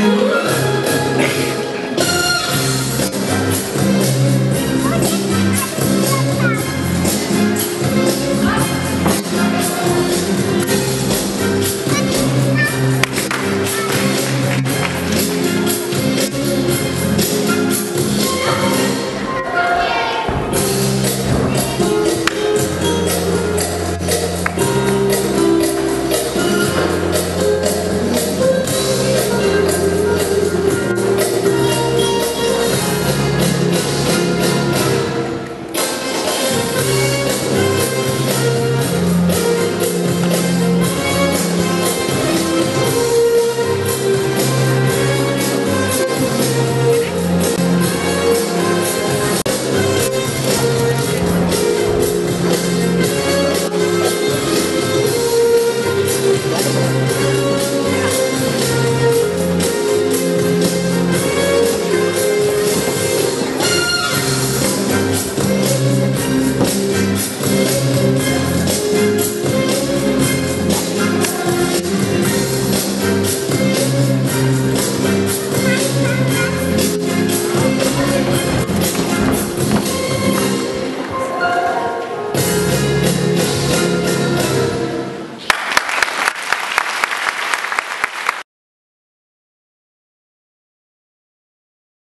Ooh. life.